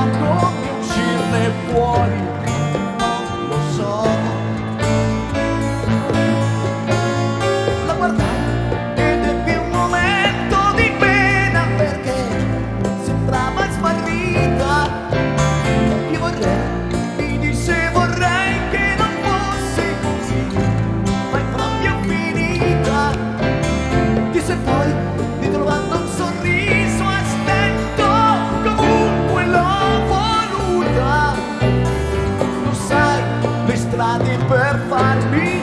quando te levou strade per farmi.